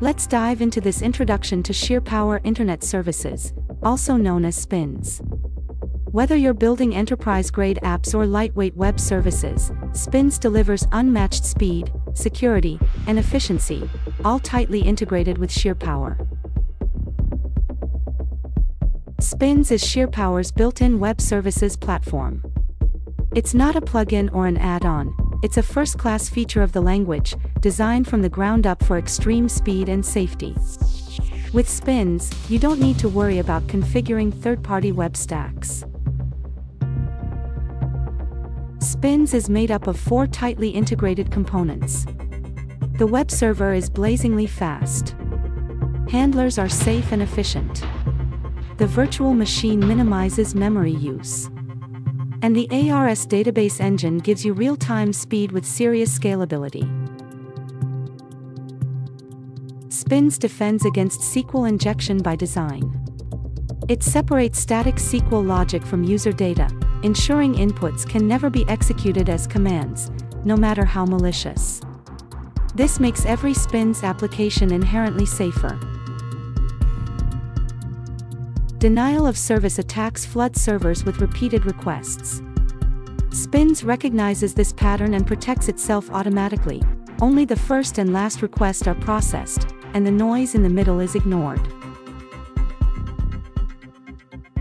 Let's dive into this introduction to SheerPower internet services, also known as SPINS. Whether you're building enterprise grade apps or lightweight web services, SPINS delivers unmatched speed, security, and efficiency, all tightly integrated with SheerPower. SPINS is SheerPower's built-in web services platform. It's not a plugin or an add-on, it's a first-class feature of the language, designed from the ground up for extreme speed and safety. With SPINS, you don't need to worry about configuring third-party web stacks. SPINS is made up of four tightly integrated components. The web server is blazingly fast. Handlers are safe and efficient the virtual machine minimizes memory use. And the ARS database engine gives you real-time speed with serious scalability. SPINS defends against SQL injection by design. It separates static SQL logic from user data, ensuring inputs can never be executed as commands, no matter how malicious. This makes every SPINS application inherently safer. Denial of service attacks flood servers with repeated requests. SPINS recognizes this pattern and protects itself automatically. Only the first and last request are processed, and the noise in the middle is ignored.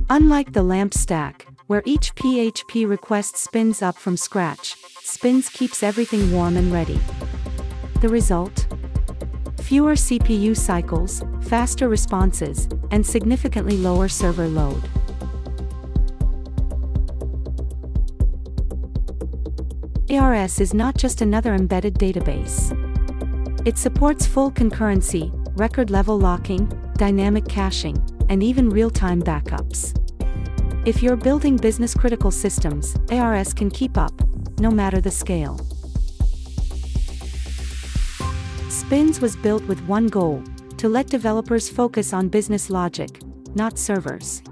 Unlike the LAMP stack, where each PHP request spins up from scratch, SPINS keeps everything warm and ready. The result? Fewer CPU cycles, faster responses, and significantly lower server load. ARS is not just another embedded database. It supports full concurrency, record-level locking, dynamic caching, and even real-time backups. If you're building business-critical systems, ARS can keep up, no matter the scale. SPINS was built with one goal to let developers focus on business logic, not servers.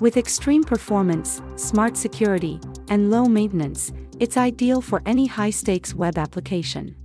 With extreme performance, smart security, and low maintenance, it's ideal for any high stakes web application.